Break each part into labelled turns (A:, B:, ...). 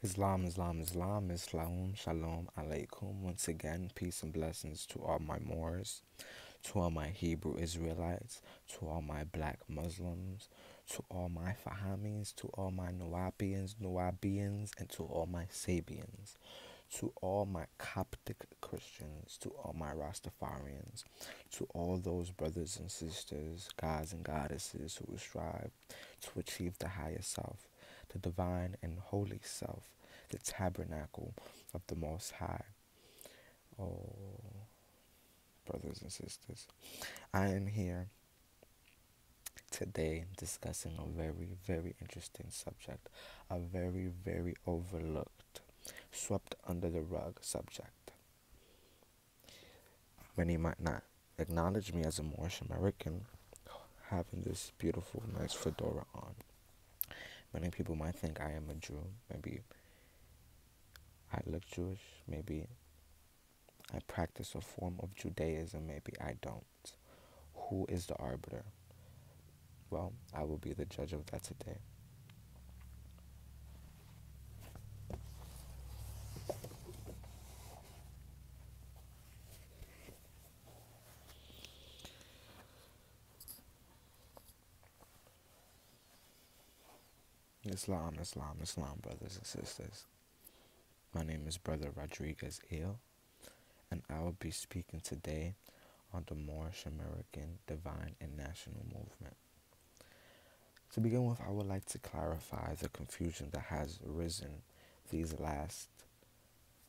A: Islam, Islam, Islam, Islam, Shalom, Alaikum. Once again, peace and blessings to all my Moors, to all my Hebrew Israelites, to all my black Muslims, to all my Fahamis, to all my Nuwapians, Nuwaubians, and to all my Sabians, to all my Coptic Christians, to all my Rastafarians, to all those brothers and sisters, gods and goddesses who strive to achieve the higher self the divine and holy self, the tabernacle of the Most High. Oh, brothers and sisters, I am here today discussing a very, very interesting subject, a very, very overlooked, swept under the rug subject. Many might not acknowledge me as a Moorish American having this beautiful, nice fedora on. Many people might think I am a Jew. Maybe I look Jewish. Maybe I practice a form of Judaism. Maybe I don't. Who is the arbiter? Well, I will be the judge of that today. Islam, Islam, Islam, brothers and sisters. My name is Brother Rodriguez El, and I will be speaking today on the Moorish American Divine and National Movement. To begin with, I would like to clarify the confusion that has arisen these last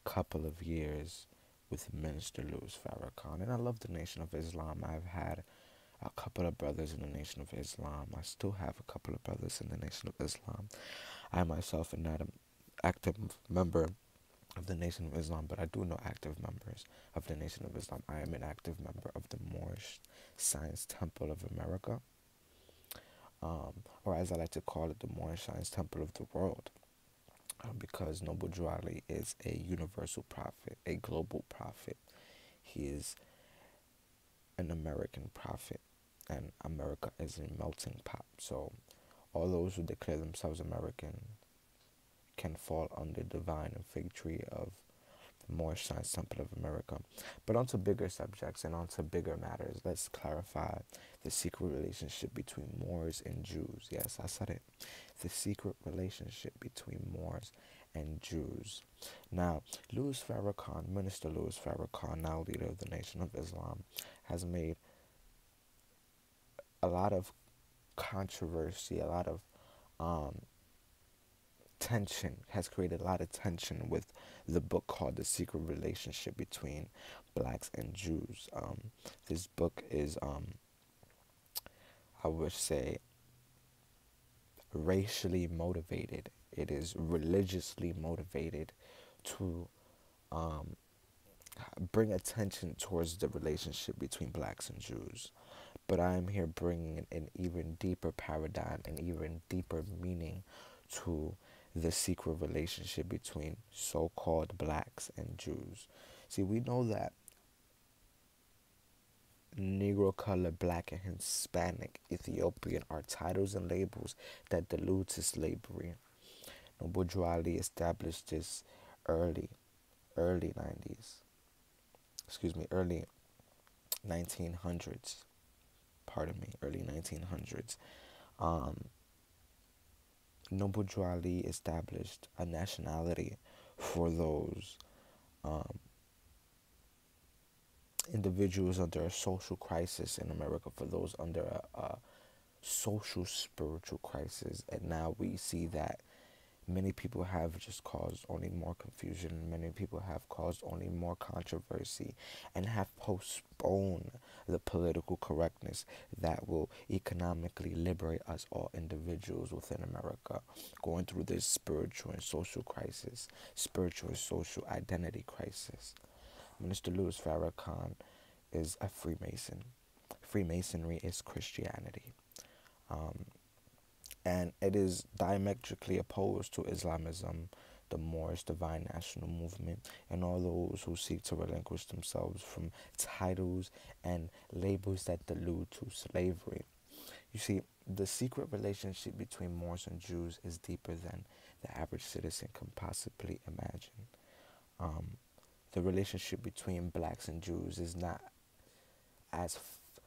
A: couple of years with Minister Louis Farrakhan. And I love the Nation of Islam. I've had a couple of brothers in the Nation of Islam. I still have a couple of brothers in the Nation of Islam. I myself am not an active member of the Nation of Islam, but I do know active members of the Nation of Islam. I am an active member of the Moorish Science Temple of America, um, or as I like to call it, the Moorish Science Temple of the World. Um, because Noble Drew Ali is a universal prophet, a global prophet. He is an American prophet and America is a melting pot. So all those who declare themselves American can fall under the vine and fig tree of the Moorish Science Temple of America. But onto bigger subjects and onto bigger matters, let's clarify the secret relationship between Moors and Jews. Yes, I said it. The secret relationship between Moors and Jews. Now, Louis Farrakhan, Minister Louis Farrakhan, now leader of the Nation of Islam, has made a lot of controversy, a lot of um, tension, has created a lot of tension with the book called The Secret Relationship Between Blacks and Jews. Um, this book is, um, I would say, racially motivated. It is religiously motivated to um, bring attention towards the relationship between blacks and Jews but I am here bringing an even deeper paradigm and even deeper meaning to the secret relationship between so called blacks and Jews. See, we know that Negro, color, black, and Hispanic, Ethiopian are titles and labels that allude to slavery. Noble Drew established this early, early 90s, excuse me, early 1900s pardon me, early 1900s, um, Noble established a nationality for those um, individuals under a social crisis in America, for those under a, a social spiritual crisis. And now we see that many people have just caused only more confusion. Many people have caused only more controversy and have postponed the political correctness that will economically liberate us all individuals within America going through this spiritual and social crisis, spiritual and social identity crisis. Minister Louis Farrakhan is a Freemason. Freemasonry is Christianity. Um, and it is diametrically opposed to Islamism, the Moorish Divine National Movement, and all those who seek to relinquish themselves from titles and labels that delude to slavery. You see, the secret relationship between Moors and Jews is deeper than the average citizen can possibly imagine. Um, the relationship between blacks and Jews is not as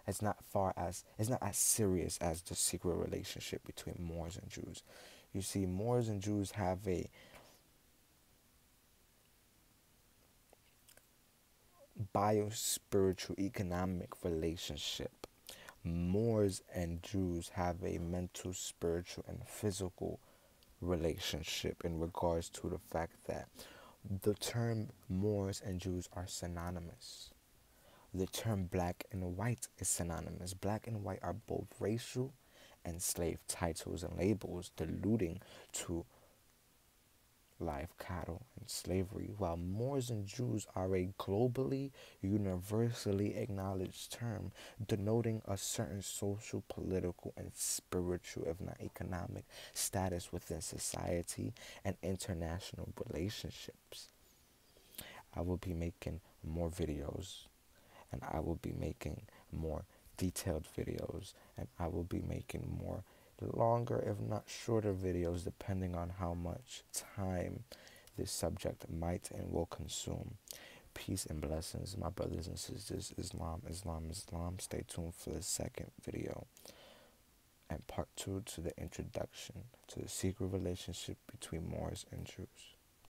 A: it's not far as it's not as serious as the secret relationship between Moors and Jews. You see, Moors and Jews have a bio spiritual economic relationship. Moors and Jews have a mental, spiritual, and physical relationship in regards to the fact that the term Moors and Jews are synonymous. The term black and white is synonymous. Black and white are both racial and slave titles and labels, deluding to live cattle and slavery, while Moors and Jews are a globally, universally acknowledged term denoting a certain social, political, and spiritual, if not economic, status within society and international relationships. I will be making more videos and I will be making more detailed videos and I will be making more longer if not shorter videos depending on how much time this subject might and will consume. Peace and blessings, my brothers and sisters. Islam, Islam, Islam. Stay tuned for the second video and part two to the introduction to the secret relationship between Moors and Jews.